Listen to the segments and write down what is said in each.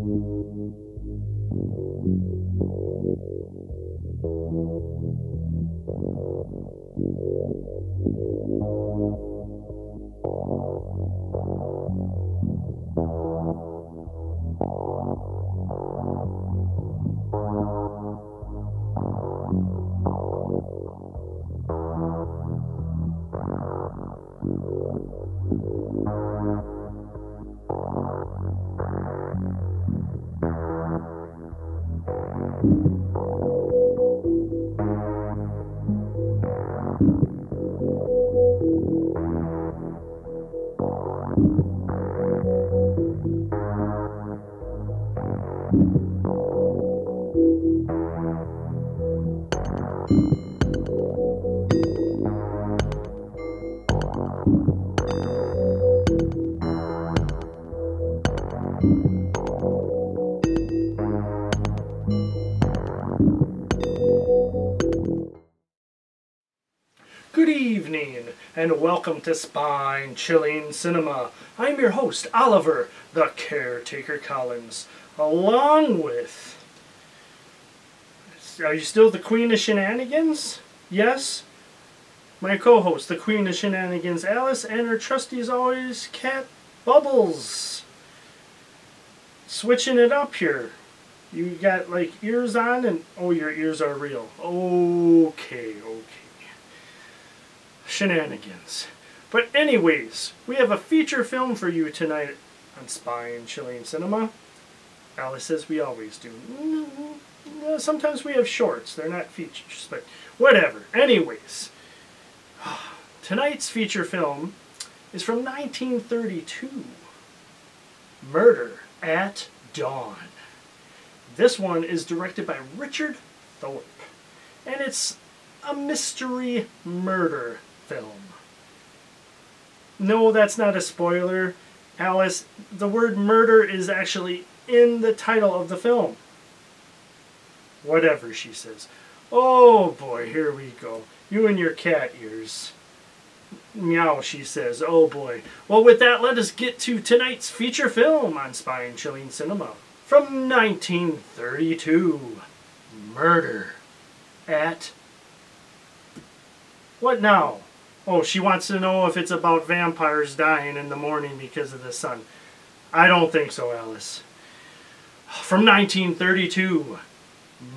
Good evening, and welcome to Spine Chilling Cinema. I'm your host, Oliver, the Caretaker Collins, along with. Are you still the Queen of Shenanigans? Yes? My co host, the Queen of Shenanigans, Alice, and her trusty as always, Cat Bubbles. Switching it up here. You got like ears on, and oh, your ears are real. Okay, okay shenanigans. But anyways, we have a feature film for you tonight on Spine Chilling Cinema. Alice says we always do. Sometimes we have shorts. They're not features, but whatever. Anyways, tonight's feature film is from 1932. Murder at Dawn. This one is directed by Richard Thorpe. And it's a mystery murder film. No, that's not a spoiler. Alice, the word murder is actually in the title of the film. Whatever, she says. Oh boy, here we go. You and your cat ears. Meow, she says. Oh boy. Well, with that, let us get to tonight's feature film on Spine Chilling Cinema. From 1932 Murder at. What now? Oh, she wants to know if it's about vampires dying in the morning because of the sun. I don't think so, Alice. From 1932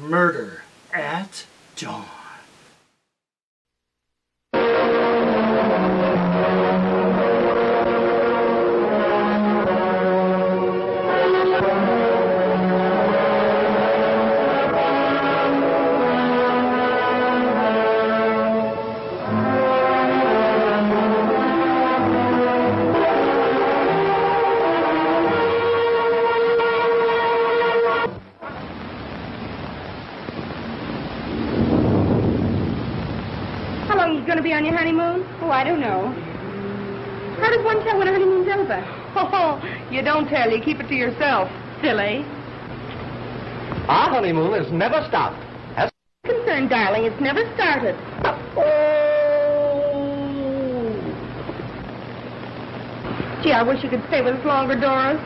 Murder at Dawn. You keep it to yourself. Silly. Our honeymoon has never stopped. Has Concerned, darling, it's never started. Oh! Gee, I wish you could stay with us longer, Doris.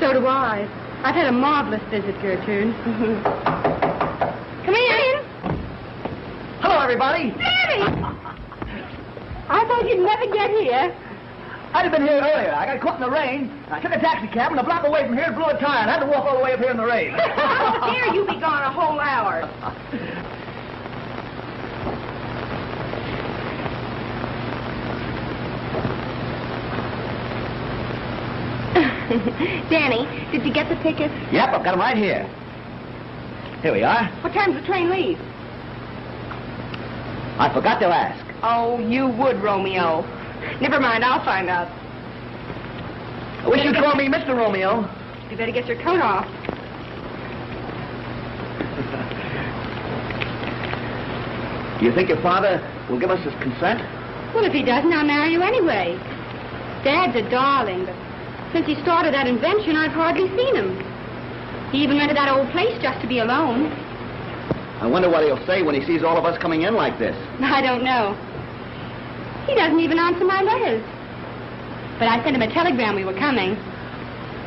So do I. I've had a marvelous visit, Gertrude. Come in. Hello, everybody. Daddy! I thought you'd never get here. I'd have been here earlier. I got caught in the rain. I took a taxi cab and a block away from here blew a tire and I had to walk all the way up here in the rain. How dare you be gone a whole hour? Danny, did you get the tickets? Yep, I've got them right here. Here we are. What time does the train leave? I forgot to ask. Oh, you would, Romeo. Never mind, I'll find out. I wish you'd call me Mr. Romeo. You better get your coat off. Do you think your father will give us his consent? Well, if he doesn't, I'll marry you anyway. Dad's a darling, but since he started that invention, I've hardly seen him. He even rented that old place just to be alone. I wonder what he'll say when he sees all of us coming in like this. I don't know. He doesn't even answer my letters. But I sent him a telegram we were coming.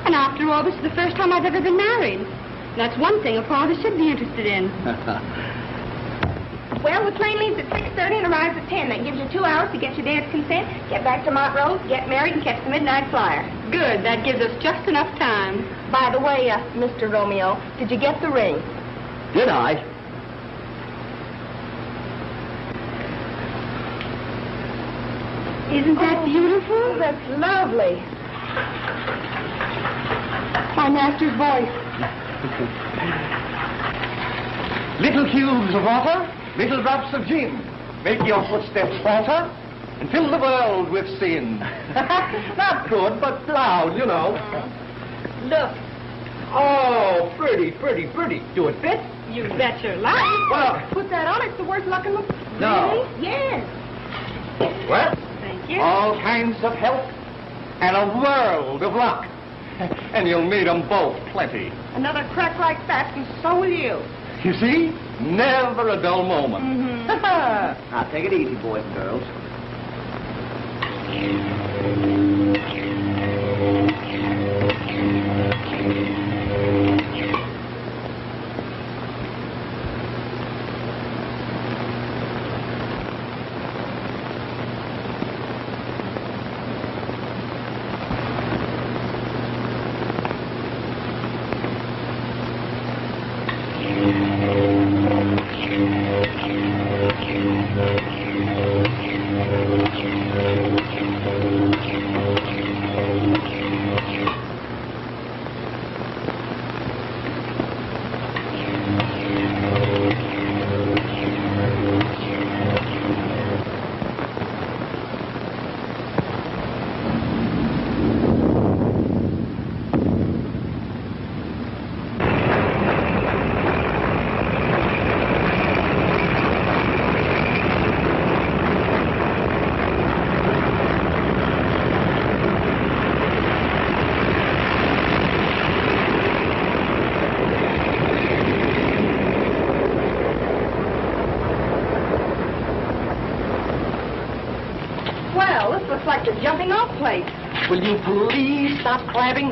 And after all, this is the first time I've ever been married. That's one thing a father should be interested in. Well, the plane leaves at 6.30 and arrives at 10. That gives you two hours to get your dad's consent, get back to Montrose, get married, and catch the midnight flyer. Good. That gives us just enough time. By the way, uh, Mr. Romeo, did you get the ring? Did I? Isn't that beautiful? Oh, that's lovely. My master's voice. Little cubes of water, little drops of gin. Make your footsteps falter and fill the world with sin. Not good, but loud, you know. Look, Oh, pretty, pretty, pretty. Do it fit? You bet your life. Well, put that on. It's the worst luck in the... No. Really? Yes. well, Thank you. all kinds of help and a world of luck. And you'll meet 'em both plenty. Another crack like that, and so will you. You see? Never a dull moment. Mm-hmm. Now, take it easy, boys and girls.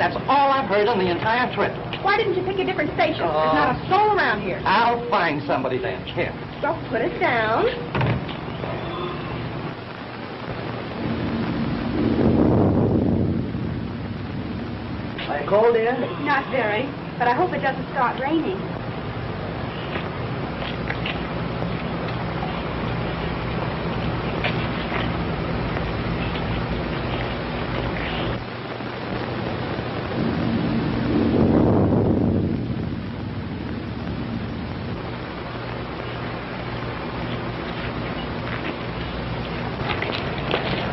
That's all I've heard on the entire trip. Why didn't you pick a different station? There's not a soul around here. I'll find somebody then. Here. So put it down. Are you cold, dear? Not very, but I hope it doesn't start raining.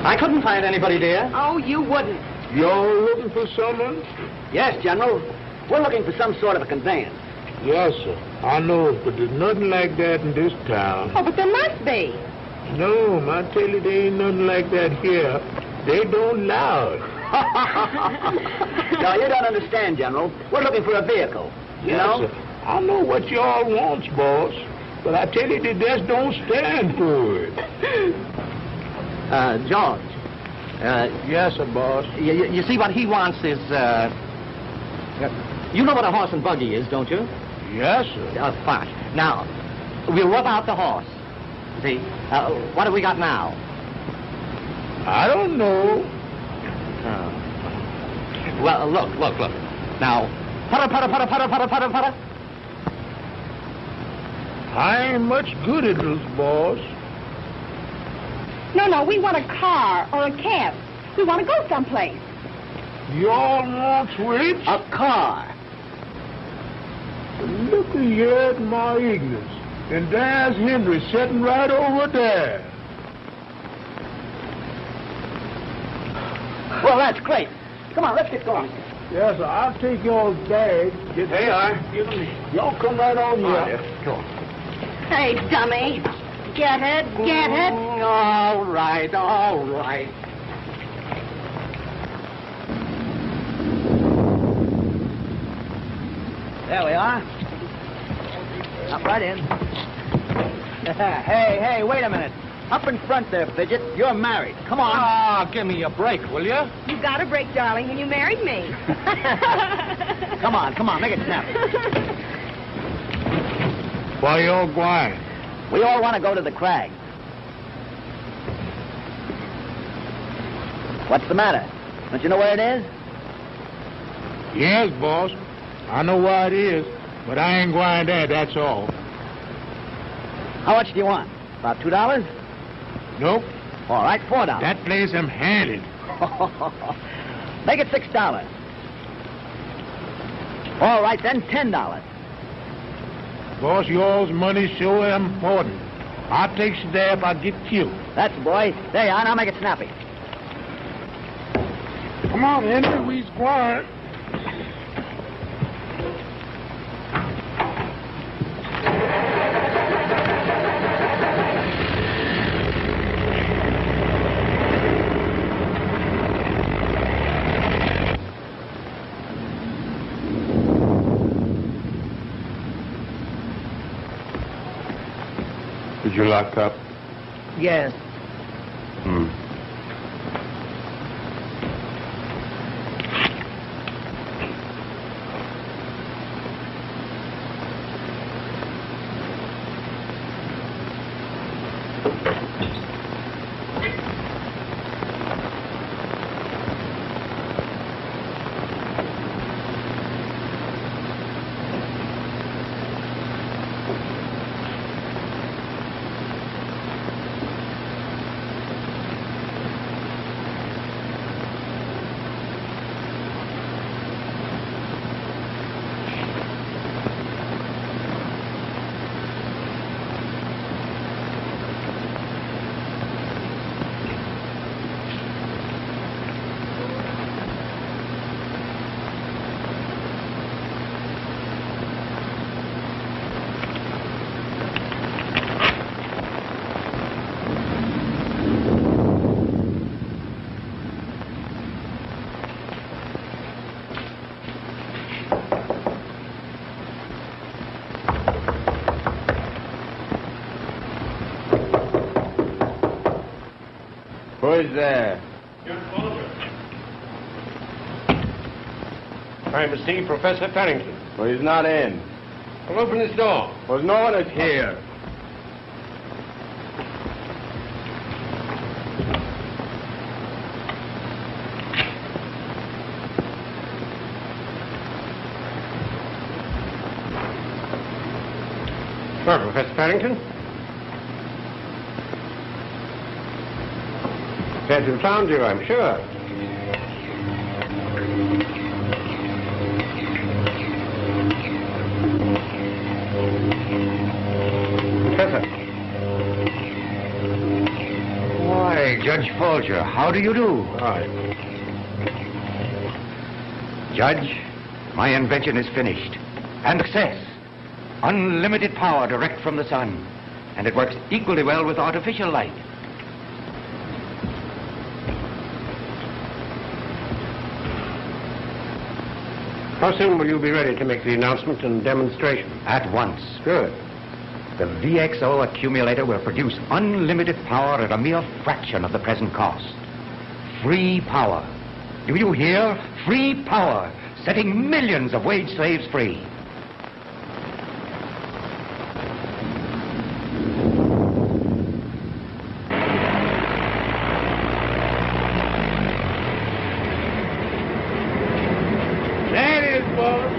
I couldn't find anybody, dear. Oh, you wouldn't. You're looking for someone? Yes, General. We're looking for some sort of a conveyance. Yes, sir. I know, but there's nothing like that in this town. Oh, but there must be. No, I tell you, there ain't nothing like that here. They don't allow it. no, you don't understand, General. We're looking for a vehicle. You Yes, know? sir. I know what y'all wants, boss. But I tell you, they just don't stand for it. Uh, George. Uh, Yes, sir, boss. you, you see, what he wants is, uh... You know what a horse and buggy is, don't you? Yes, sir. Uh, fine. Now, we'll whip out the horse. See? Uh, what have we got now? I don't know. Oh. Well, look, look, look. Now, putter, putter, putter, putter, putter, putter, putter. I ain't much good at this, boss. No, no, we want a car or a cab. We want to go someplace. Y'all want which? A car. Look here at my ignorance. And there's Henry sitting right over there. Well, that's great. Come on, let's get going. Yes, sir. I'll take y'all's bag. Get There you are. Give them Y'all come right on here. Come on. Hey, dummy. Get it, get it. Mm, All right, all right. There we are. Hop right in. hey, hey, wait a minute. Up in front there, Fidget. You're married. Come on. Ah, give me a break, will you? You got a break, darling, when you married me. Come on, come on, make it snap. Why you all going? We all want to go to the crag. What's the matter? Don't you know where it is? Yes, boss. I know why it is, but I ain't going there, that's all. How much do you want? About two dollars? Nope, All right, four dollars. that place I'm handed. Make it six dollars. All right, then ten dollars. Boss, yours money's so important. I'll take you there if I get you. That's the boy. There you are. Now make it snappy. Come on, Henry, we's quiet. Did you lock up? Yes. Who's there? Your father. I must see Professor Farrington. Well, he's not in. Well, open this door. Well, no one is here. Well, Professor Farrington? To have found you, I'm sure. Professor. Why, Judge Folger, how do you do? Hi. Judge, my invention is finished. And success. Unlimited power direct from the sun. And it works equally well with artificial light. How soon will you be ready to make the announcement and demonstration? At once. Good. The VXO accumulator will produce unlimited power at a mere fraction of the present cost. Free power. Do you hear? Free power, setting millions of wage slaves free. There it is, boss.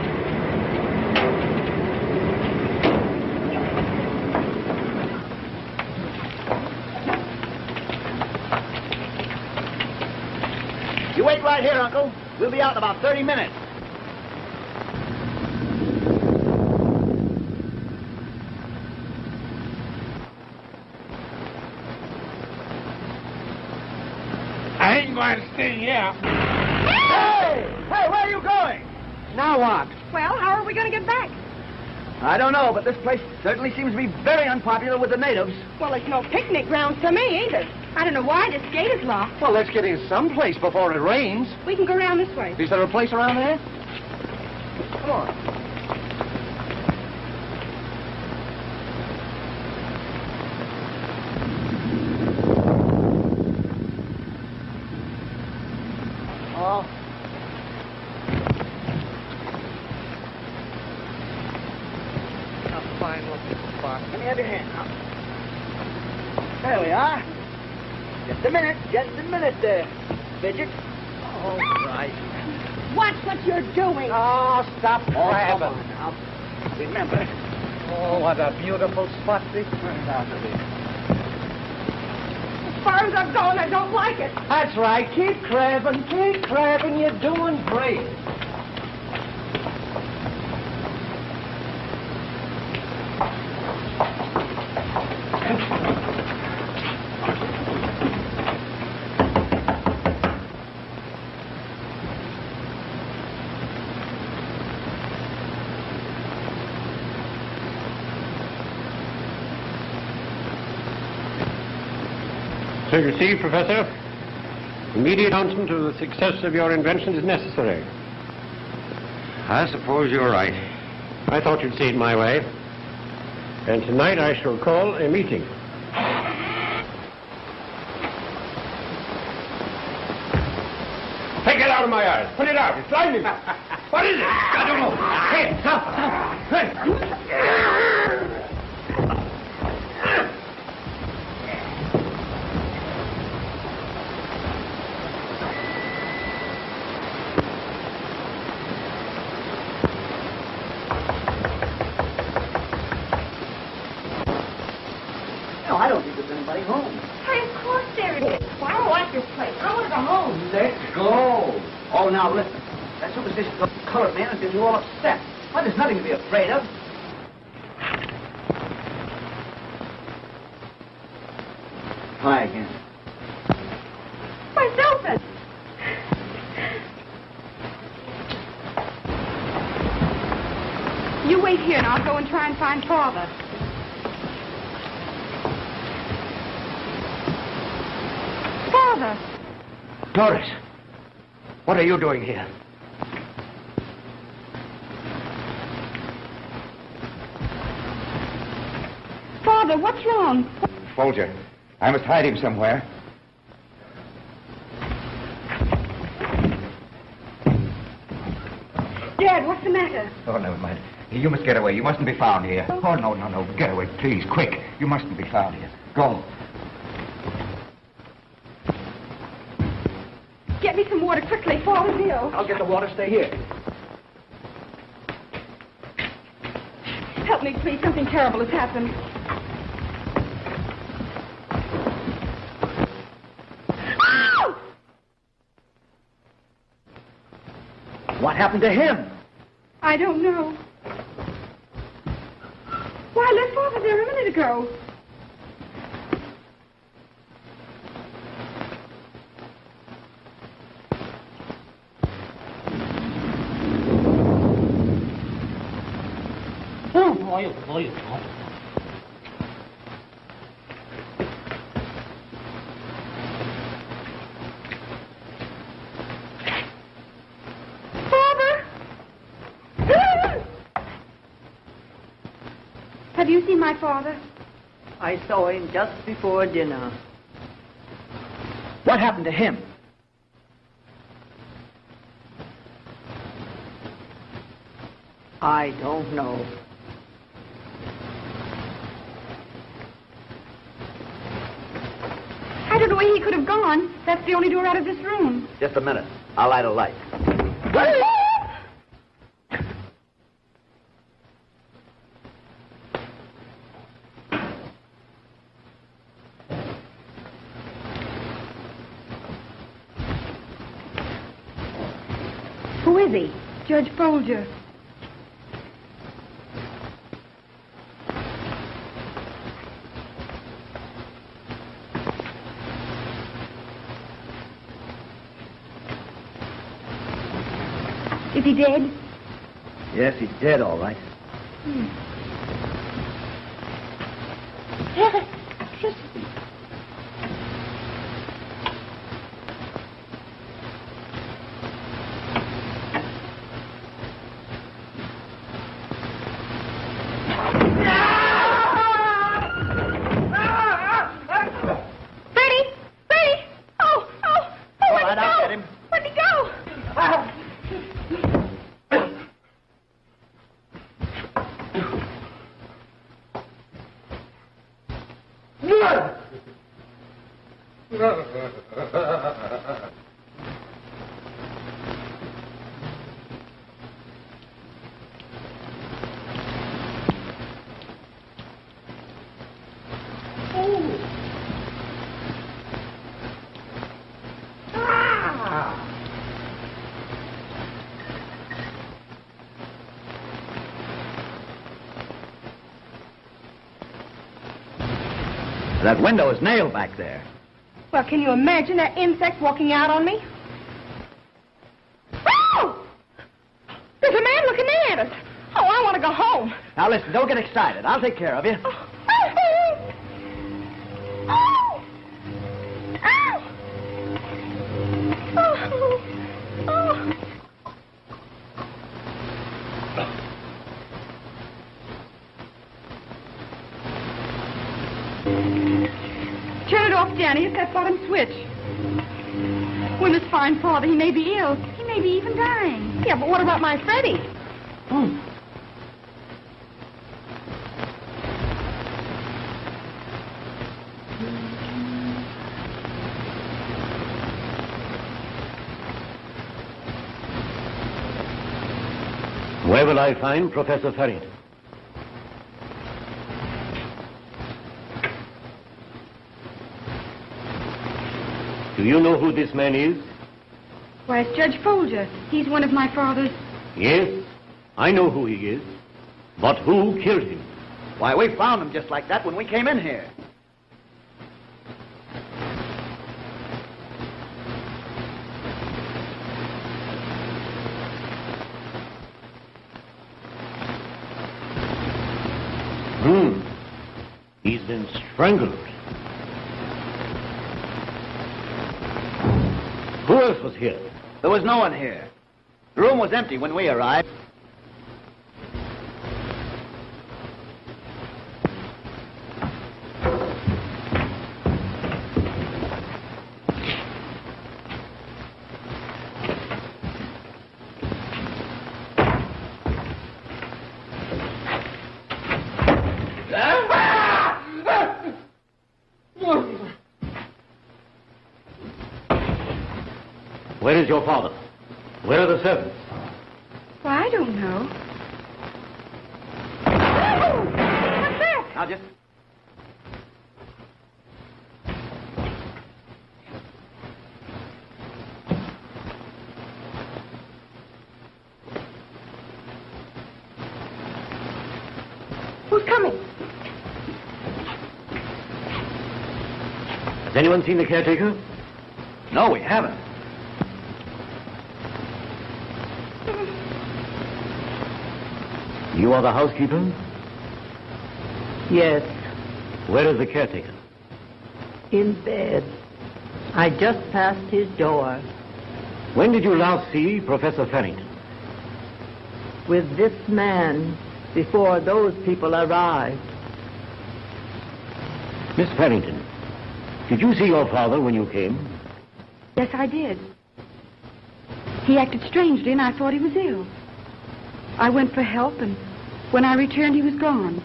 You wait right here, Uncle. We'll be out in about 30 minutes. I ain't going to stay here. Hey! Hey, where are you going? Now what? Well, how are we going to get back? I don't know, but this place certainly seems to be very unpopular with the natives. Well, it's no picnic grounds for me either. I don't know why this gate is locked. Well, let's get in someplace before it rains. We can go around this way. Is there a place around there? Come on. let me have your hand now. There we are. Just a minute, just a minute there, Fidget. All right. Watch what you're doing. Oh, stop Oh, grabbing. now. Remember. Oh, what a beautiful spot this turned out to be. As far as I've gone, I don't like it. That's right. Keep crabbing, keep crabbing. You're doing great. Take your seat, Professor. Immediate announcement of the success of your invention is necessary. I suppose you're right. I thought you'd see it my way. And tonight I shall call a meeting. Take it out of my eyes. Put it out. It's blinding. what is it? I don't know. Hey, stop. Hey. No, I don't think there's anybody home. Hey, of course there is. Well, I don't like this place. I want to go home. Let's go. Oh, now listen. That superstitious little colored man has got you all upset. Well, there's nothing to be afraid of. Try again. Why, it's open. You wait here, and I'll go and try and find Father. Father! Doris, what are you doing here? Father, what's wrong? Folger. I must hide him somewhere. Dad, what's the matter? Oh, never mind. You must get away. You mustn't be found here. Oh, oh no, no, no. Get away, please, quick. You mustn't be found here. Go. Get me some water quickly. Father's ill. Oh. I'll get the water. Stay here. Help me, please. Something terrible has happened. What happened to him? I don't know. Why, I left Father there a minute ago. Oh, boy, boy. Father! Have you seen my father? I saw him just before dinner. What happened to him? I don't know. I don't know where he could have gone. That's the only door out of this room. Just a minute. I'll light a light. Who is he? Judge Folger. Is he dead? Yes, he's dead, all right. Freddie! Freddie! Oh, oh, oh, All let right, me I'll go! get him. Let me go! That window is nailed back there. Well, can you imagine that insect walking out on me? Oh! There's a man looking in at us. Oh, I want to go home. Now listen, don't get excited. I'll take care of you. Oh! May be ill. He may be even dying. Yeah, but what about my Freddie? Hmm. Where will I find Professor Farrington? Do you know who this man is? Why, it's Judge Folger. He's one of my father's. Yes, I know who he is. But who killed him? Why, we found him just like that when we came in here. Hmm. He's been strangled. Who else was here? There was no one here. The room was empty when we arrived. Where is your father? Where are the servants? Well, I don't know. What's that? Now just. Who's coming? Has anyone seen the caretaker? No, we haven't. You are the housekeeper? Yes, Where is the caretaker? in bed. I just passed his door When did you last see Professor Farrington? with this man before those people arrived. Miss Farrington, did you see your father when you came? Yes, I did. He acted strangely, and I thought he was ill. I went for help, and when I returned, he was gone.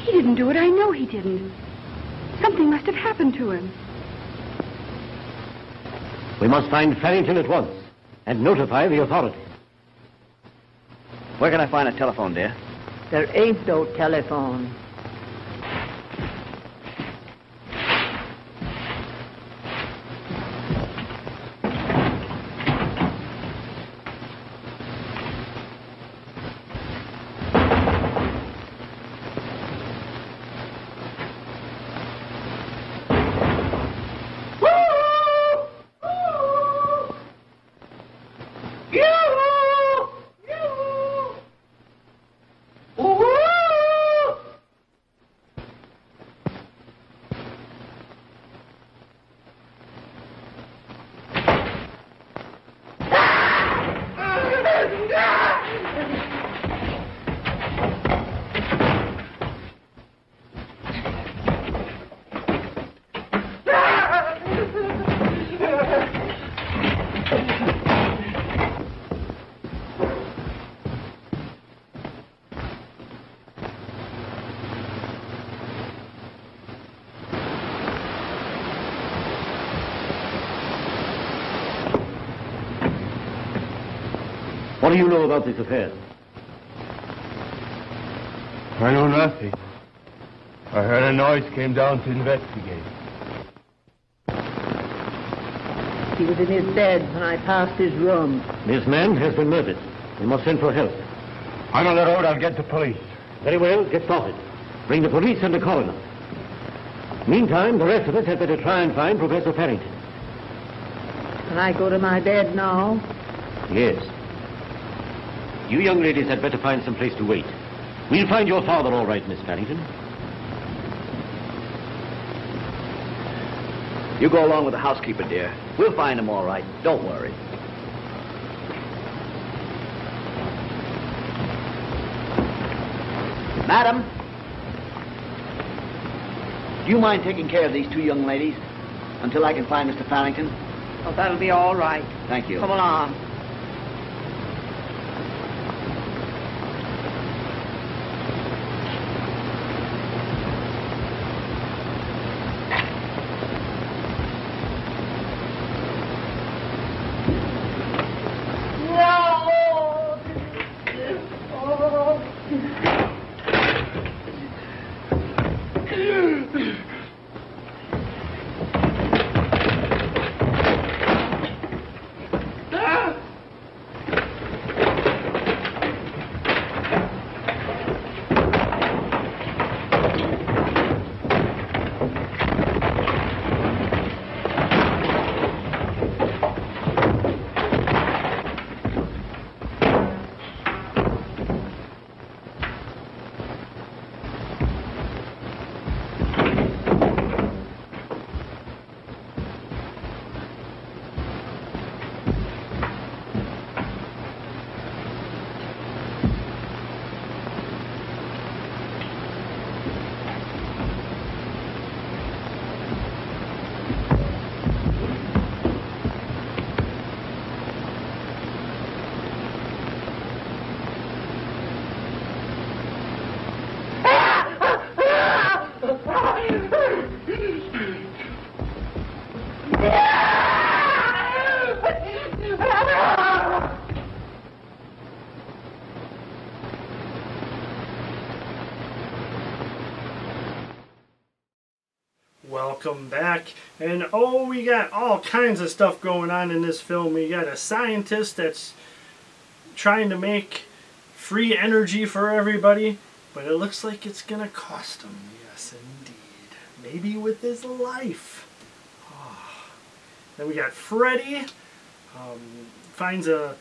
He didn't do it. I know he didn't. Something must have happened to him. We must find Farrington at once and notify the authorities. Where can I find a telephone, dear? There ain't no telephone. Know about this affair? I know nothing. I heard a noise, came down to investigate. He was in his bed when I passed his room. This man has been murdered. We must send for help. I'm on the road, I'll get the police. Very well, get started. Bring the police and the coroner. Meantime, the rest of us had better try and find Professor Farrington. Can I go to my bed now? Yes. You young ladies had better find some place to wait. We'll find your father all right, Miss Farrington. You go along with the housekeeper, dear. We'll find him all right. Don't worry. Madam, do you mind taking care of these two young ladies until I can find Mr. Farrington? Oh, that'll be all right. Thank you. Come along. Welcome back. And oh, we got all kinds of stuff going on in this film. We got a scientist that's trying to make free energy for everybody, but it looks like it's going to cost him. Yes, indeed. Maybe with his life. Ah. Then we got Freddy. Um, finds a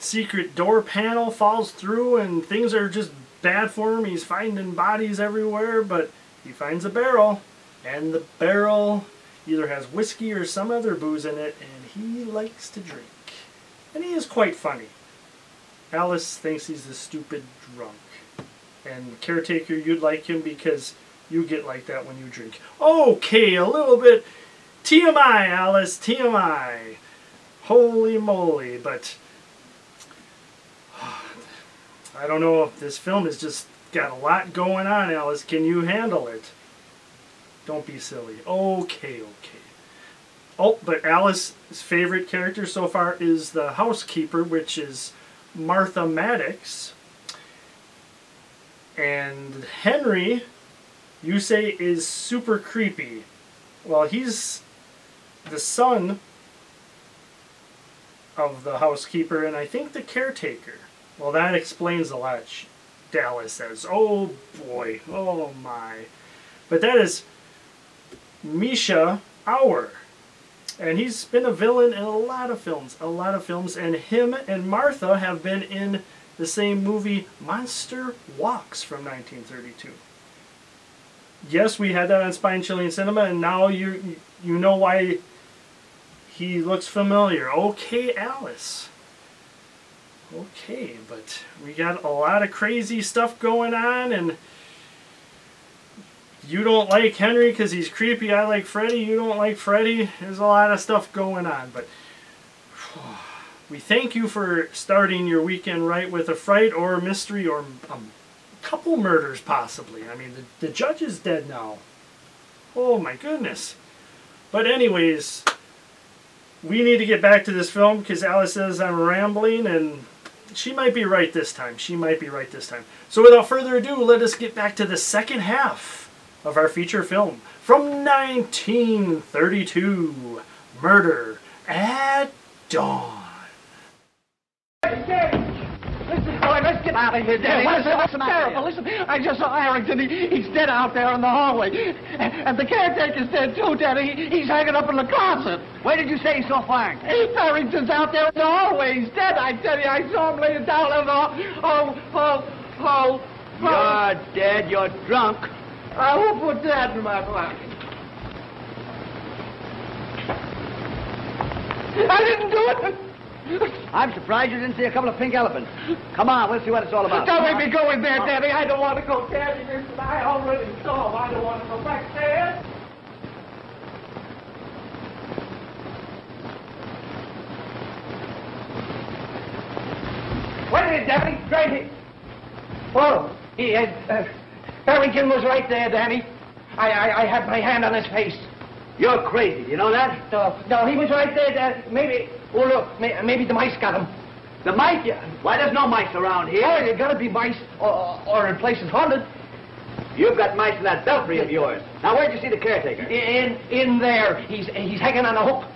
secret door panel, falls through, and things are just bad for him. He's finding bodies everywhere, but he finds a barrel. And the barrel either has whiskey or some other booze in it, and he likes to drink. And he is quite funny. Alice thinks he's a stupid drunk. And caretaker, you'd like him because you get like that when you drink. Okay, a little bit TMI, Alice, TMI. Holy moly, but I don't know if this film has just got a lot going on, Alice. Can you handle it? Don't be silly. Okay, okay. Oh, but Alice's favorite character so far is the housekeeper, which is Martha Mattox. And Henry, you say, is super creepy. Well, he's the son of the housekeeper and I think the caretaker. Well, that explains a lot, Dallas says. Oh boy, oh my. But that is Mischa Auer. And he's been a villain in a lot of films, a lot of films. And him and Martha have been in the same movie, Monster Walks from 1932. Yes, we had that on Spine Chilling Cinema, and now you you know why he looks familiar. Okay, Alice. Okay, but we got a lot of crazy stuff going on, and you don't like Henry because he's creepy. I like Freddy. You don't like Freddy. There's a lot of stuff going on, but we thank you for starting your weekend right with a fright or a mystery or a couple murders, possibly. I mean, the, the judge is dead now. Oh my goodness. But anyways, we need to get back to this film because Alice says I'm rambling and she might be right this time. She might be right this time. So without further ado, let us get back to the second half of our feature film from 1932, Murder at Dawn. Boy, let's get out of here, Danny. Yeah, listen, what's the terrible. Listen, I just saw Farrington. He, he's dead out there in the hallway. And, the caretaker's dead, too, Danny. He, he's hanging up in the closet. Where did you say you saw Farrington? Hey, Farrington's out there in the hallway. He's dead, I tell you. I saw him laying down in the... Oh, oh, oh, oh. You're dead. You're drunk. I will put that in my pocket. I didn't do it. I'm surprised you didn't see a couple of pink elephants. Come on, we'll see what it's all about. Don't make me go in there, Daddy. I don't want to go, Daddy. Listen, I already saw him. I don't want to go back there. What is it, Daddy? Right here. Oh, he had, uh, Farrington was right there, Danny. I, I, I had my hand on his face. You're crazy. You know that? No, no, he was right there, Daddy. Maybe, oh, look, may, maybe the mice got him. The mice? Why, there's no mice around here. Oh, you gotta be mice, or, or in places haunted. You've got mice in that belfry of yours. Now, where'd you see the caretaker? In, in there. He's, he's hanging on a hook.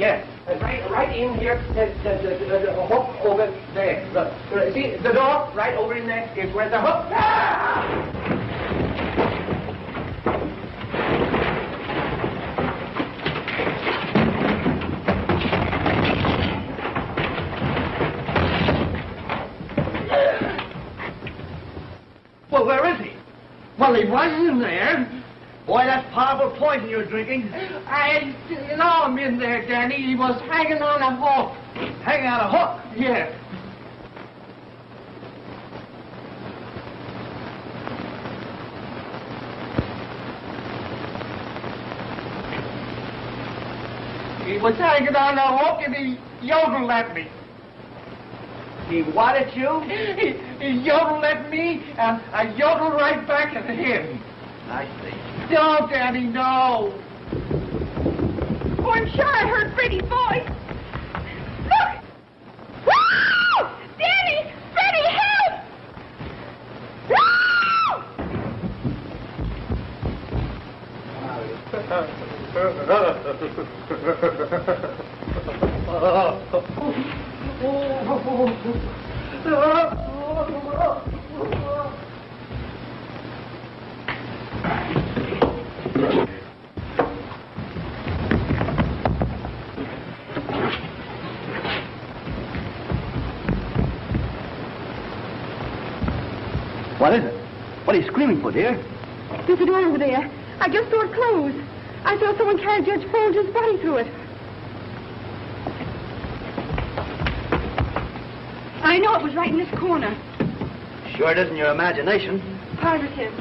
Yes, uh, right, right in here. The, the, the, the, hook over there. The, the- see the door right over in there is where the hook. Ah! Well, where is he? Well, he was in there. Boy, that's powerful poison you're drinking. I know him in there, Danny. He was hanging on a hook. Hanging on a hook. Yeah. He was hanging on a hook and he yodeled at me. He what at you? He, he yodeled at me and I yodeled right back at him. I see. No, Danny, no. Oh, I'm sure I heard Freddie's voice. Look! Woo! Danny! Freddie, help! Woo! What is it? What are you screaming for, dear? There's a door over there. I just saw it close. I saw someone carry Judge Folger's body through it. I know it was right in this corner. Sure it isn't your imagination. Positive.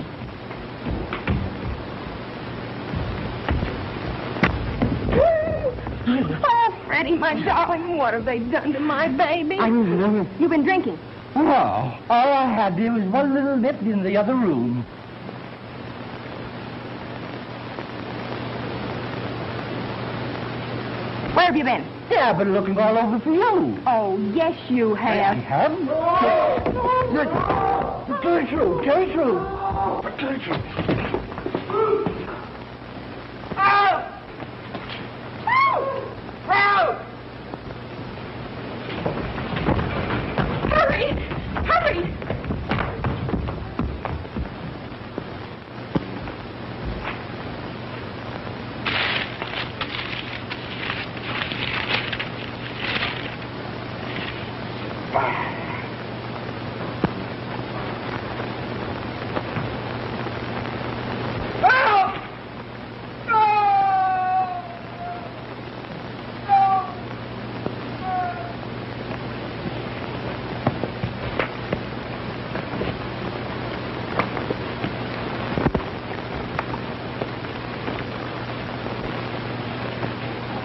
Oh, Freddie, my darling, what have they done to my baby? I'm, You've been drinking. oh, all I had there was one little nip in the other room. Have you been? Yeah, I've been looking all over for you. Oh, yes, you have. I have. have. Tell the truth. Tell the truth. Tell the truth. Hurry! Hurry!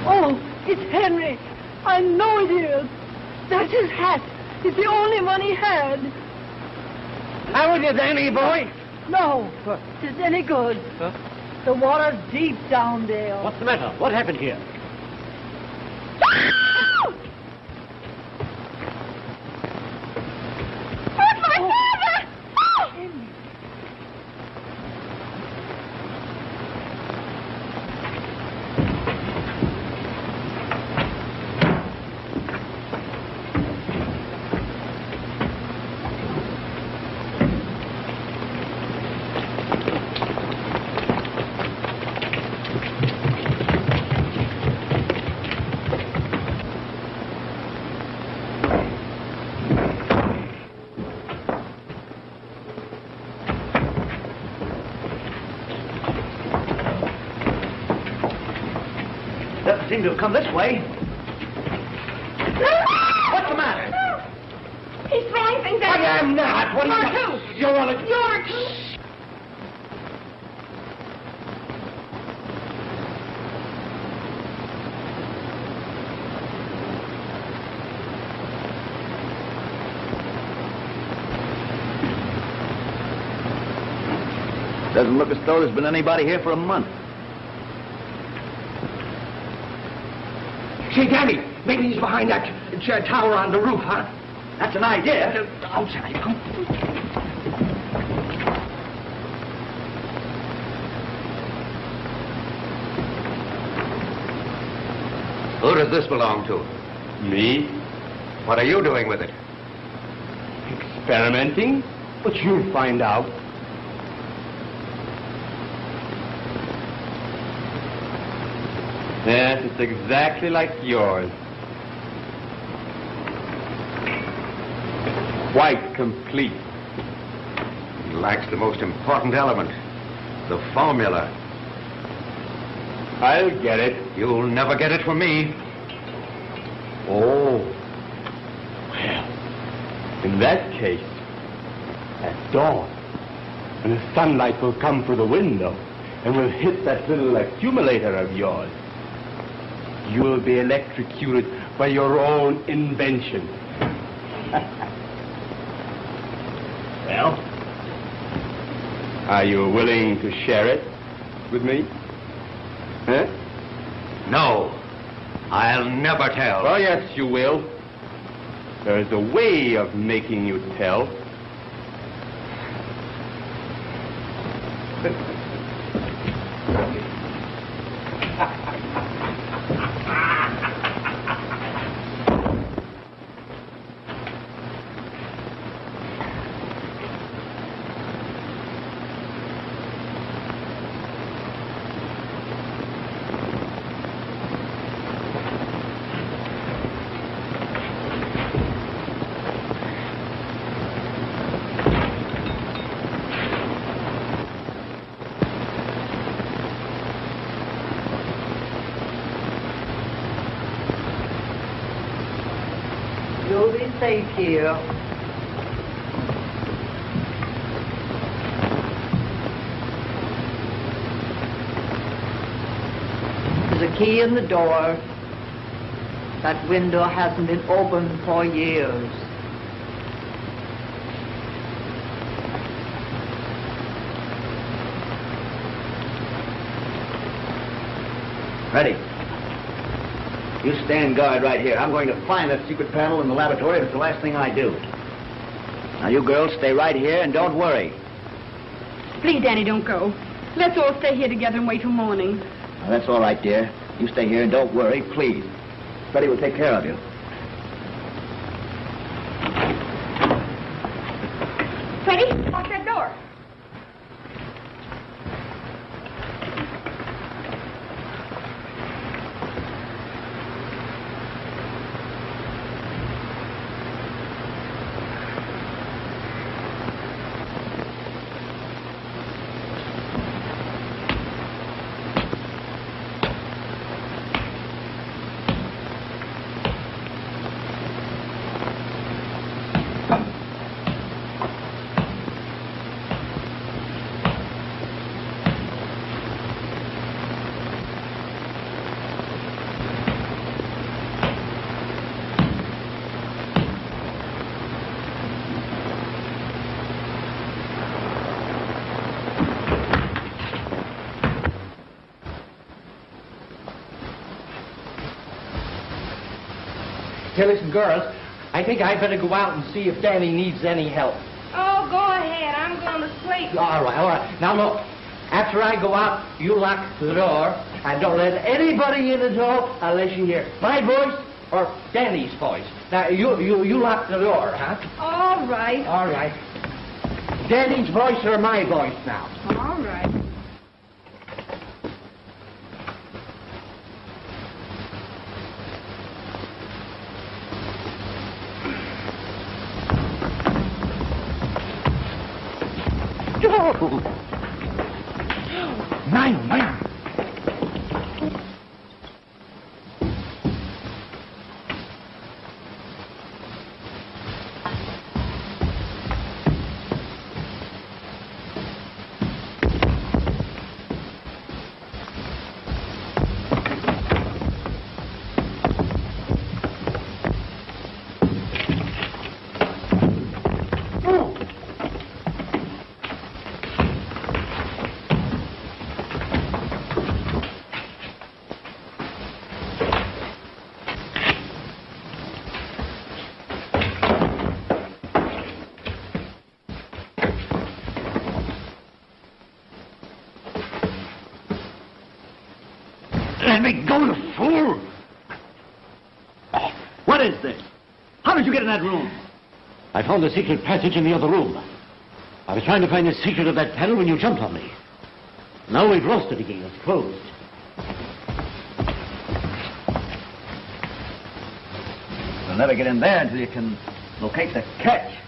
Oh, it's Henry. I know it is. That's his hat. It's the only one he had. How is it, Danny, boy? No, if it's any good. Huh? The water's deep down there. What's the matter? What happened here? Ah! Seem to have come this way. What's the matter? He's throwing things at me. I am not. What do you You're want? too. You want to... You're too. Doesn't look as though there's been anybody here for a month. Say, Danny, maybe he's behind that uh, tower on the roof, huh? That's an idea. Outside, come. Who does this belong to? Me? What are you doing with it? Experimenting? But you'll find out. Yes, it's exactly like yours. Quite complete. It lacks the most important element, the formula. I'll get it. You'll never get it from me. Oh. Well, in that case, at dawn, when the sunlight will come through the window and will hit that little accumulator of yours, you will be electrocuted by your own invention. well, are you willing to share it with me? Huh? No. I'll never tell. Oh, yes, you will. There's a way of making you tell. You'll be safe here. There's a key in the door. That window hasn't been opened for years. Ready. Stand guard right here. I'm going to find that secret panel in the laboratory, and it's the last thing I do. Now, you girls stay right here and don't worry. Please, Danny, don't go. Let's all stay here together and wait till morning. Now, that's all right, dear. You stay here and don't worry, please. Freddie will take care of you. Freddie, lock that door. Hey, listen, girls, I think I'd better go out and see if Danny needs any help. Oh, go ahead. I'm going to sleep. All right, all right. Now, look, after I go out, you lock the door and don't let anybody in at all unless you hear my voice or Danny's voice. Now, you, you, you lock the door, huh? All right. All right. Danny's voice or my voice now? All right. Nine, nine. That room? I found the secret passage in the other room. I was trying to find the secret of that panel when you jumped on me. Now we've lost it again. It's closed. You'll never get in there until you can locate the catch.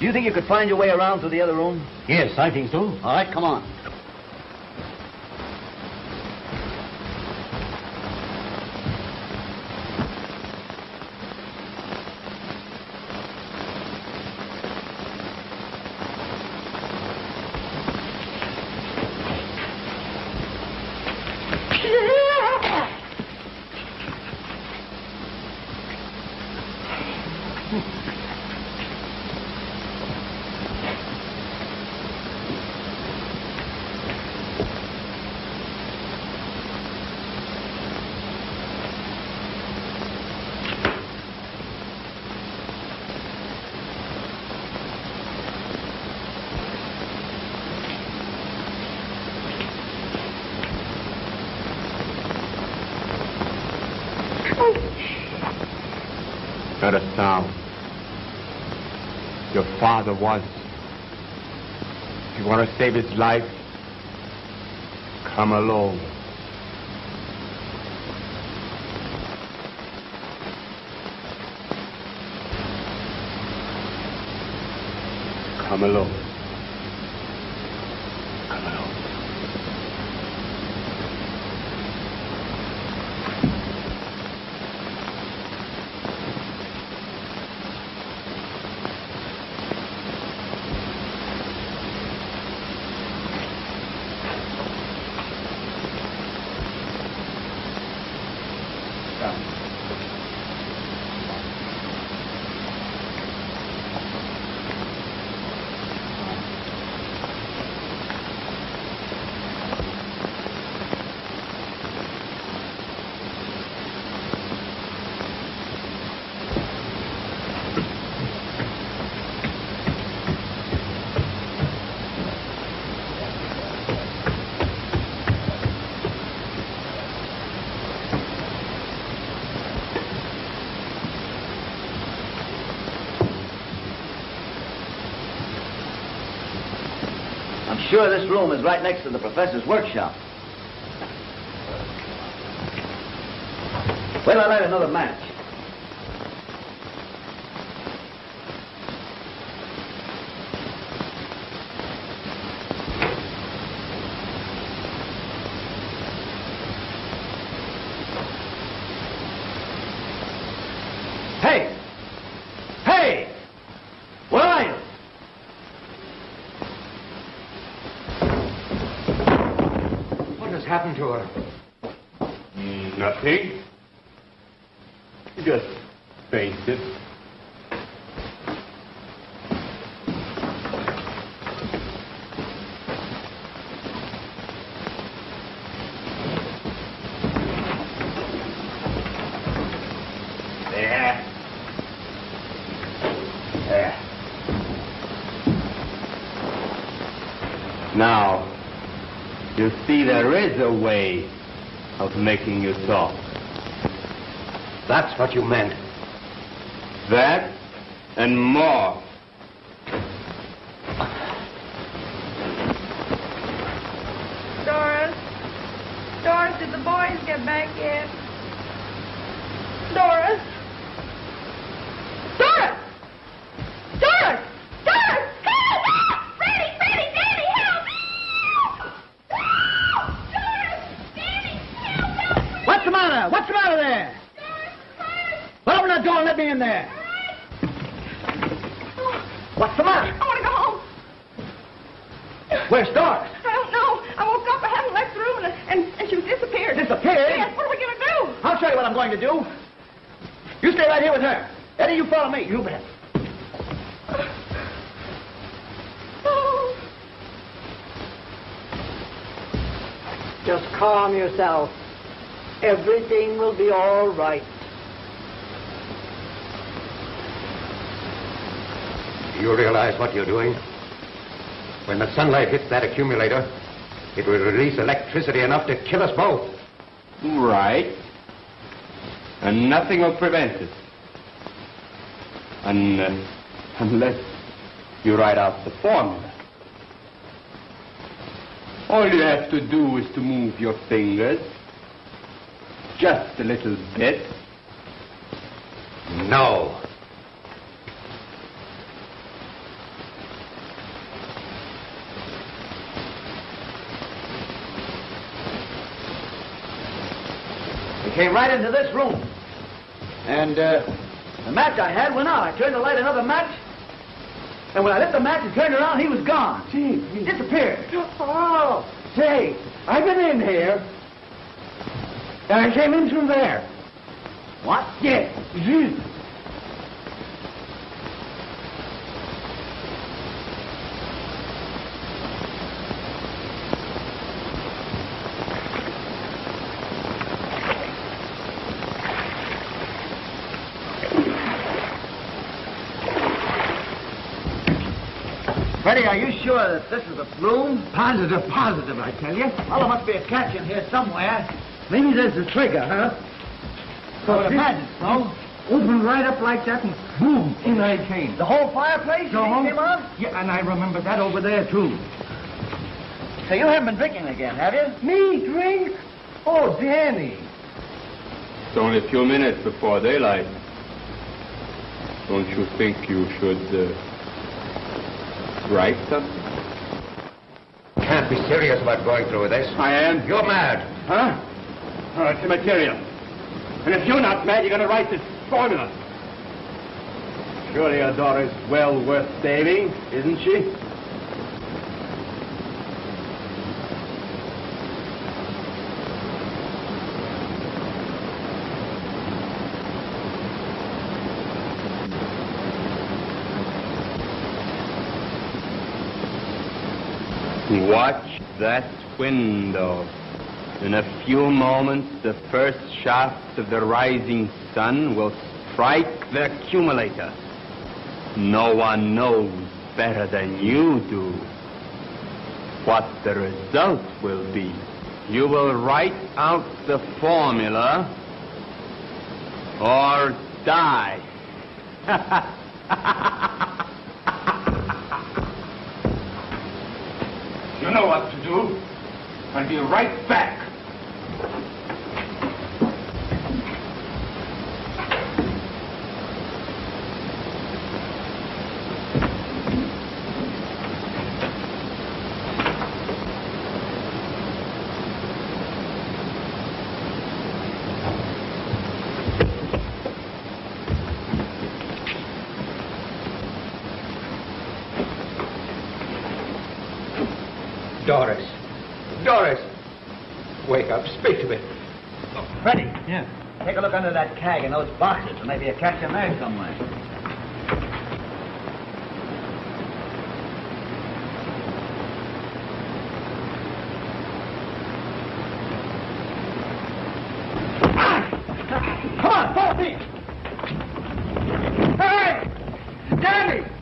Do you think you could find your way around through the other room? Yes, I think so. All right, come on. Not a sound. Your father was. If you want to save his life, come alone. Come alone. Come alone. I'm sure this room is right next to the professor's workshop. Wait till I light another match. Hey! Hey! Where are you? What has happened to her? Nothing. Just fainted. There. There. Now, you see there is a way of making you talk. That's what you meant. That and more. Doris? Doris, did the boys get back yet? Doris? Doris! Doris! Doris! Help! Help! Freddie! Freddie! Danny! Help! Help! Doris! Danny! Help! Help! What's the matter? What's the matter there? Well, open that door and let me in there. What's the matter? I want to go home. Where's Doris? I don't know. I woke up. I haven't left the room, and, and, and she was disappeared. Disappeared? Yes. What are we going to do? I'll tell you what I'm going to do. You stay right here with her. Eddie, you follow me. You bet. Oh. Just calm yourself. Everything will be all right. You realize what you're doing? When the sunlight hits that accumulator, it will release electricity enough to kill us both. Right. And nothing will prevent it. Un- uh, unless you write out the formula. All you have to do is to move your fingers just a little bit. No. He came right into this room. And uh, the match I had went out. I turned to light another match. And when I lit the match and turned around, he was gone. Gee, He disappeared. Oh, say, I've been in here. And I came in through there. What? Yes. Gee. Freddie, are you sure that this is a flume? Positive, positive, I tell you. Well, there must be a catch in here somewhere. Maybe there's a trigger, huh? I would imagine so. Opened right up like that and boom, in I came. The whole fireplace? No. You came on? Yeah, and I remember that over there, too. So you haven't been drinking again, have you? Me drink? Oh, Danny. It's only a few minutes before daylight. Don't you think you should uh, write something? Can't be serious about going through with this. I am. You're mad. Huh? Oh, it's the material. And if you're not mad, you're going to write this formula. Surely your daughter's well worth saving, isn't she? Watch that window. In a few moments, the first shaft of the rising sun will strike the accumulator. No one knows better than you do what the result will be. You will write out the formula or die. You know what to do. I'll be right back. Doris. Doris. Wake up. Speak to me. Freddie. Yeah. Take keg in those boxes. There may be a catch in there somewhere. Come on, follow me. Hey! Danny!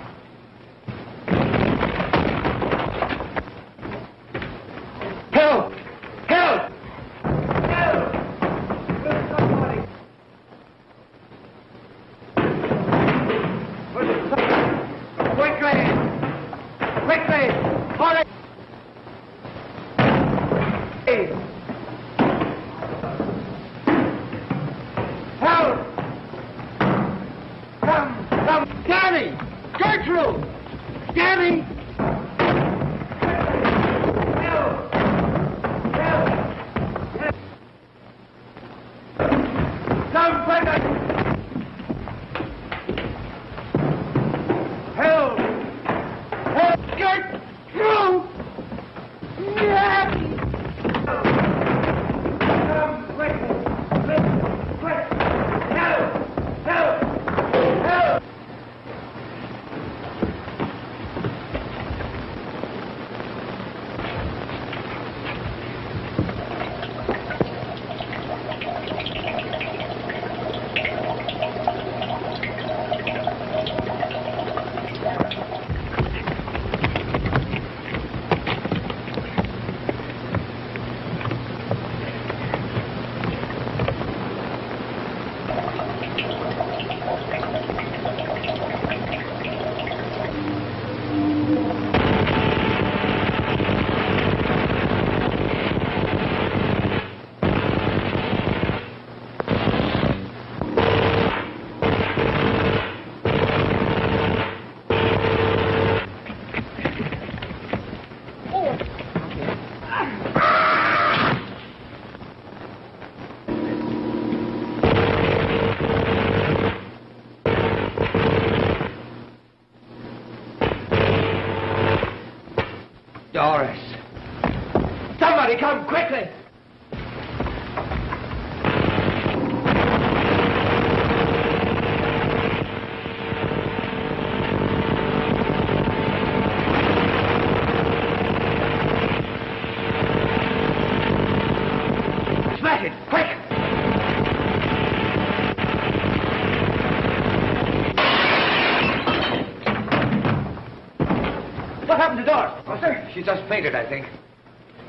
She just fainted, I think.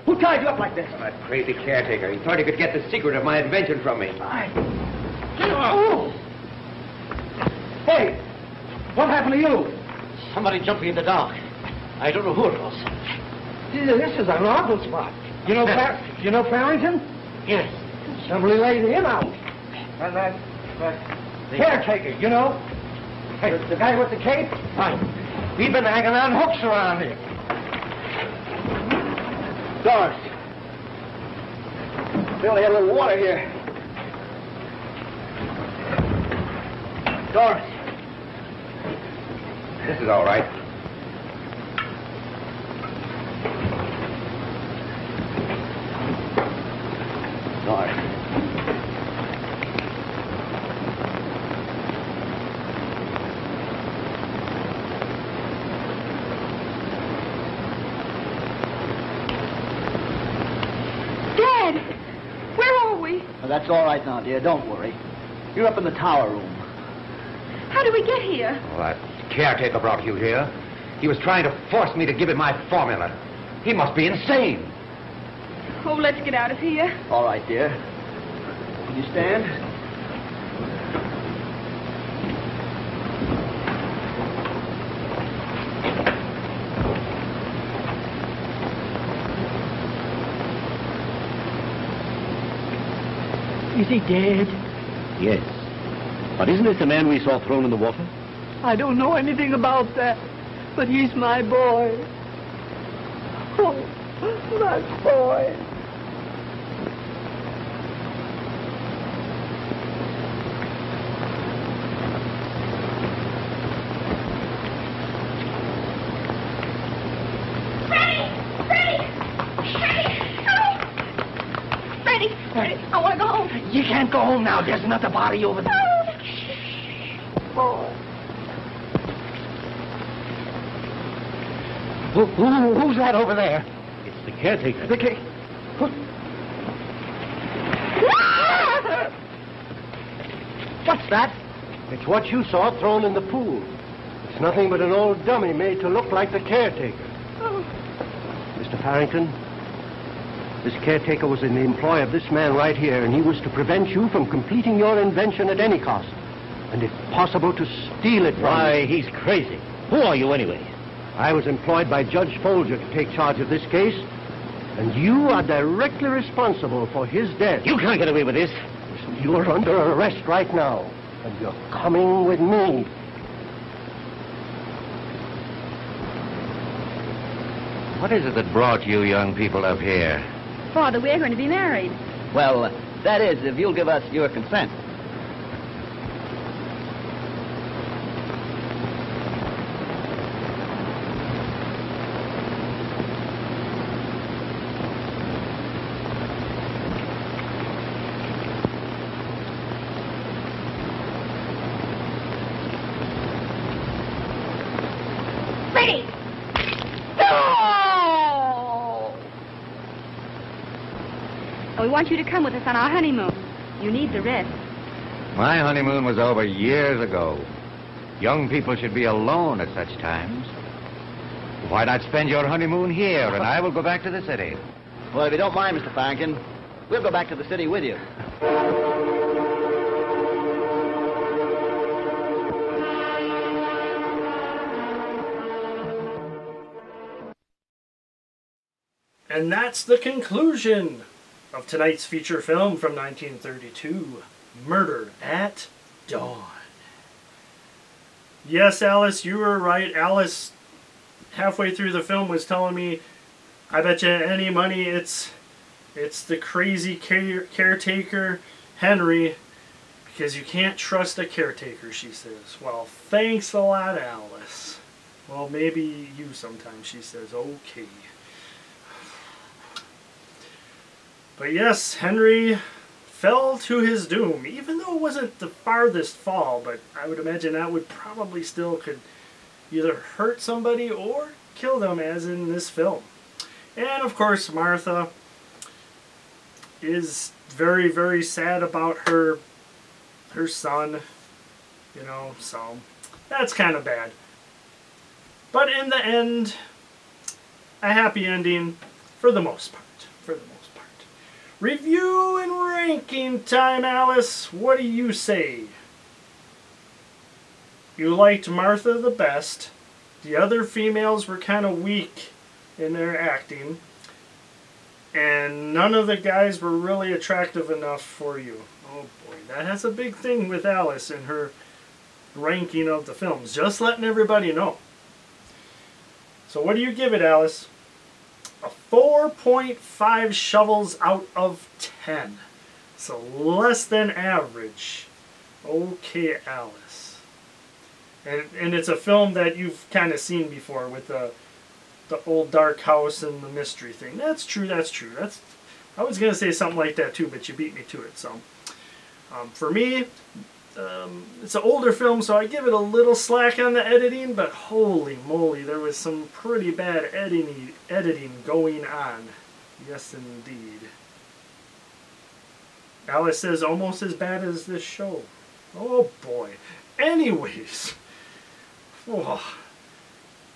Who tied you up like this? That crazy caretaker. He thought he could get the secret of my invention from me. Oh. Hey, what happened to you? Somebody jumped me in the dark. I don't know who it was. This is an awful spot. You know, Par- you know Farrington? Yes. Somebody laid him out. And that, that caretaker, you know? Hey, the, the guy with the cape? Right. We've been hanging on hooks around here. Doris. We only had a little water here. Doris. This is all right. Doris. Dad, where are we? Well, that's all right now, dear. Don't worry. You're up in the tower room. How did we get here? Well, that caretaker brought you here. He was trying to force me to give him my formula. He must be insane. Oh, let's get out of here. All right, dear. Can you stand? He dead? Yes. But isn't this the man we saw thrown in the water? I don't know anything about that, but he's my boy. Oh, my boy. Freddie, Freddie, I want to go home. You can't go home now. There's another body over there. Boy. Who, who, who's that over there? It's the caretaker. The ca- What's that? It's what you saw thrown in the pool. It's nothing but an old dummy made to look like the caretaker. Oh. Mr. Farrington, this caretaker was in the employ of this man right here, and he was to prevent you from completing your invention at any cost. And if possible, to steal it from Why, you. he's crazy. Who are you anyway? I was employed by Judge Folger to take charge of this case, and you are directly responsible for his death. You can't get away with this. You're under arrest right now, and you're coming with me. What is it that brought you young people up here? Father, we're going to be married. Well, that is, if you'll give us your consent. Freddie! No! We want you to come with us on our honeymoon. You need the rest. My honeymoon was over years ago. Young people should be alone at such times. Why not spend your honeymoon here, and I will go back to the city. Well, if you don't mind, Mr. Farrington, we'll go back to the city with you. And that's the conclusion of tonight's feature film from 1932 Murder at Dawn. Yes, Alice, you were right. Alice, halfway through the film, was telling me, I bet you any money it's it's the crazy care- caretaker, Henry, because you can't trust a caretaker, she says. Well, thanks a lot, Alice. Well, maybe you sometimes, she says. Okay. But yes, Henry fell to his doom, even though it wasn't the farthest fall, but I would imagine that would probably still could either hurt somebody or kill them, as in this film. And of course, Martha is very, very sad about her her son, you know, so that's kind of bad. But in the end, a happy ending for the most part. For the most part. Review and ranking time, Alice. What do you say? You liked Martha the best. The other females were kind of weak in their acting. And none of the guys were really attractive enough for you. Oh boy, that has a big thing with Alice in her ranking of the films. Just letting everybody know. So what do you give it, Alice? A 4.5 shovels out of 10. So less than average. Okay, Alice. And, and it's a film that you've kind of seen before with the the old dark house and the mystery thing. That's true, that's true. That's I was going to say something like that too, but you beat me to it. So um, for me, um, it's an older film, so I give it a little slack on the editing, but holy moly, there was some pretty bad editing, editing going on. Yes, indeed. Alice says almost as bad as this show. Oh boy. Anyways. Oh,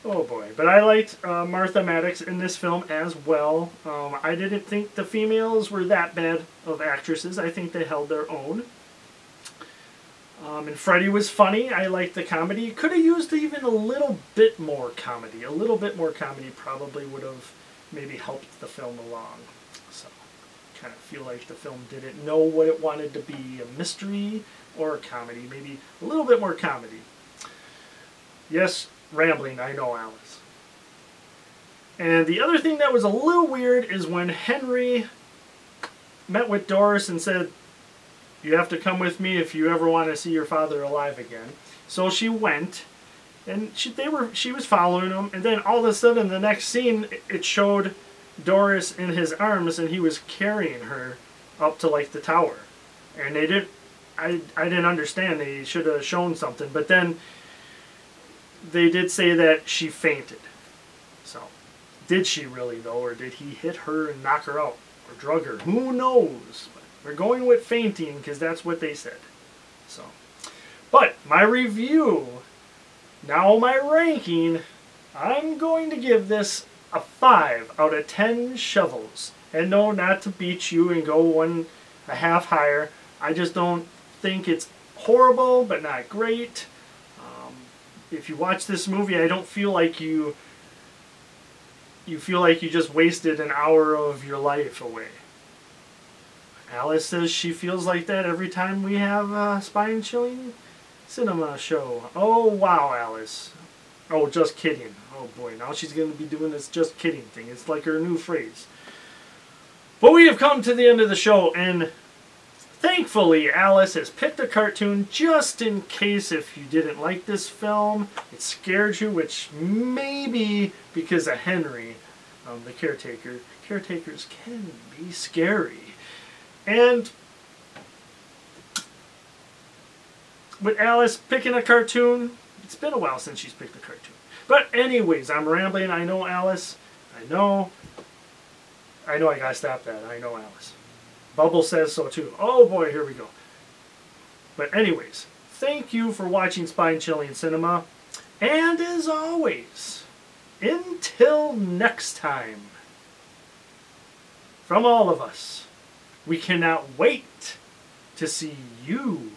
oh boy. But I liked uh, Martha Mattox in this film as well. Um, I didn't think the females were that bad of actresses. I think they held their own. Um, and Freddy was funny. I liked the comedy. Could have used even a little bit more comedy. A little bit more comedy probably would have maybe helped the film along. So, kind of feel like the film didn't know what it wanted to be a mystery or a comedy. Maybe a little bit more comedy. Yes, rambling, I know, Alice. And the other thing that was a little weird is when Henry met with Doris and said, you have to come with me if you ever want to see your father alive again. So she went, and she, they were she was following him, and then all of a sudden the next scene it showed Doris in his arms, and he was carrying her up to like the tower, and they didn't. I I didn't understand. They should have shown something, but then they did say that she fainted. So, did she really though, or did he hit her and knock her out, or drug her? Who knows? We're going with fainting because that's what they said. So, but my review, now my ranking, I'm going to give this a 5 out of 10 shovels. And no, not to beat you and go one a half higher. I just don't think it's horrible, but not great. Um, if you watch this movie, I don't feel like you you feel like you just wasted an hour of your life away. Alice says she feels like that every time we have a spine-chilling cinema show. Oh, wow, Alice. Oh, just kidding. Oh, boy, now she's going to be doing this just kidding thing. It's like her new phrase. But we have come to the end of the show, and thankfully, Alice has picked a cartoon just in case if you didn't like this film, it scared you, which may be because of Henry, um, the caretaker. Caretakers can be scary. And with Alice picking a cartoon, it's been a while since she's picked a cartoon. But anyways, I'm rambling. I know Alice. I know. I know I gotta stop that. I know Alice. Bubble says so too. Oh boy, here we go. But anyways, thank you for watching Spine Chilling Cinema. And as always, until next time, from all of us, we cannot wait to see you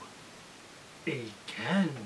again.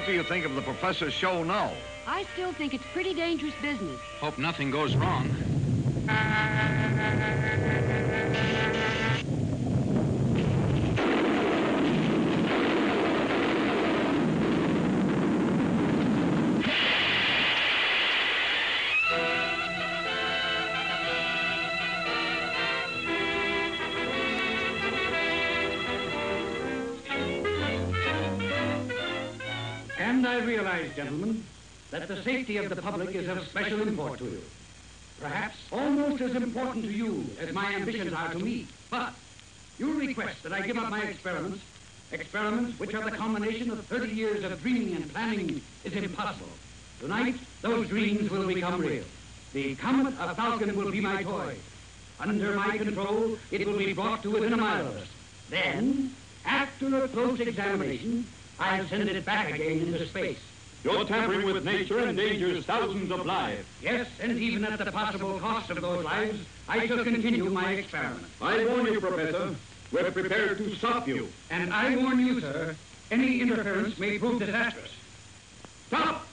What do you think of the professor's show now? I still think it's pretty dangerous business. Hope nothing goes wrong. Safety of the public is of special import to you. Perhaps almost as important to you as my ambitions are to me. But you request that I give up my experiments, experiments which are the culmination of 30 years of dreaming and planning is impossible. Tonight, those dreams will become real. The Comet of Falcon will be my toy. Under my control, it will be brought to within a mile of us. Then, after a close examination, I'll send it back again into space. You're tampering with nature and endangers thousands of lives. Yes, and even at the possible cost of those lives, I shall continue my experiment. I warn you, Professor. We're prepared to stop you. And I warn you, sir, any interference may prove disastrous. Stop!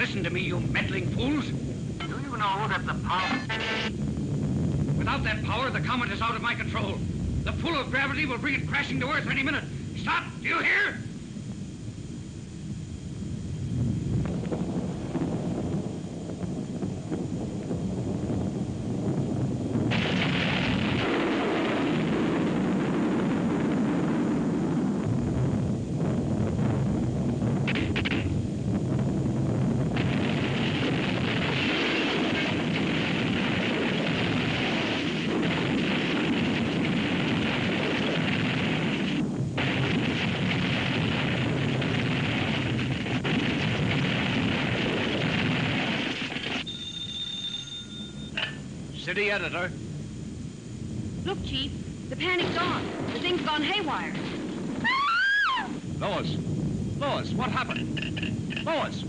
Listen to me, you meddling fools. Do you know that the power... Without that power, the comet is out of my control. The pull of gravity will bring it crashing to Earth any minute. Stop! Do you hear? City editor. Look, Chief, the panic's on. The thing's gone haywire. Lois. Lois, what happened? Lois.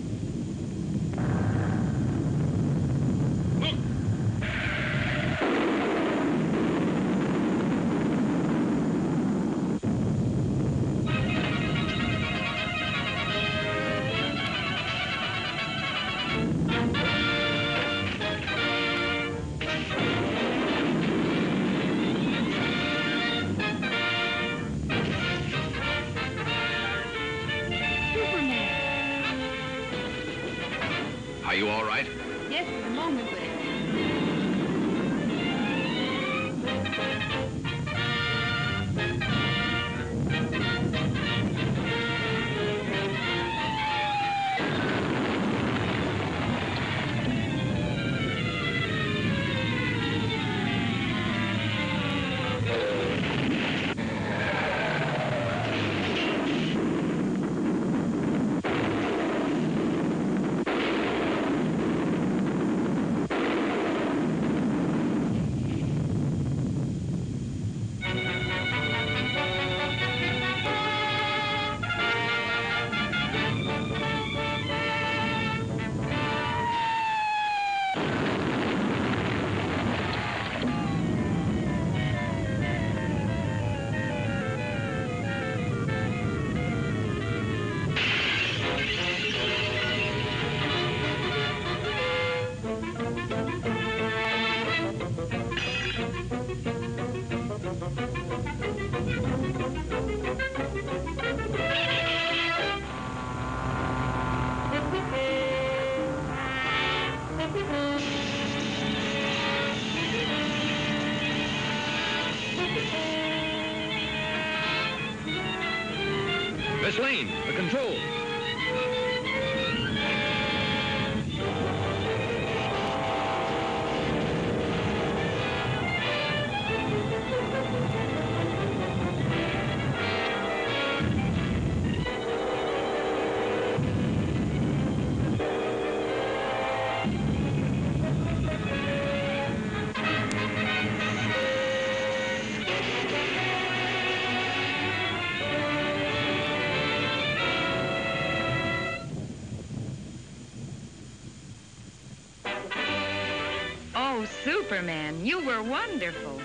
You were wonderful.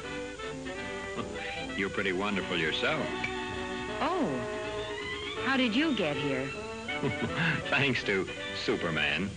You're pretty wonderful yourself. Oh, how did you get here? Thanks to Superman.